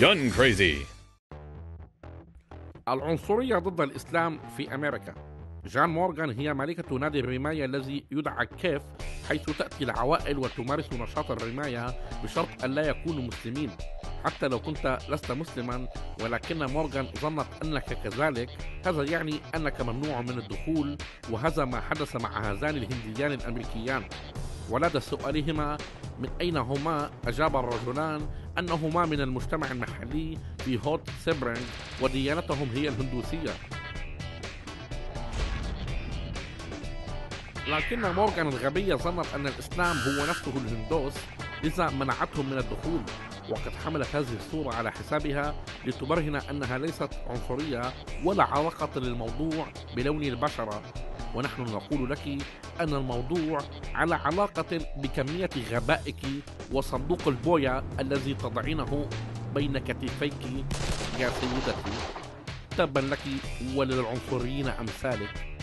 Gun Crazy. العنصرية ضد الإسلام في أمريكا. جان مورغان هي ملكة نادي الرماية الذي يدعى كيف حيث تأتي العوائل وتمارس نشاط الرماية بشرط أن لا يكونوا مسلمين. حتى لو كنت لست مسلما ولكن مورغان ظنت أنك كذلك. هذا يعني أنك ممنوع من الدخول وهذا ما حدث مع هذان الهنديان الأمريكيان. ولدى سؤالهما من أين هما أجاب الرجلان أنهما من المجتمع المحلي في هوت سيبرينغ وديانتهم هي الهندوسية. لكن مورغان الغبية ظنت أن الإسلام هو نفسه الهندوس لذا منعتهم من الدخول وقد حملت هذه الصورة على حسابها لتبرهن أنها ليست عنصرية ولا علاقة للموضوع بلون البشرة. ونحن نقول لك أن الموضوع على علاقة بكمية غبائك وصندوق البويا الذي تضعينه بين كتفيك يا سيدتي. تبا لك وللعنصريين أمثالك.